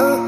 oh.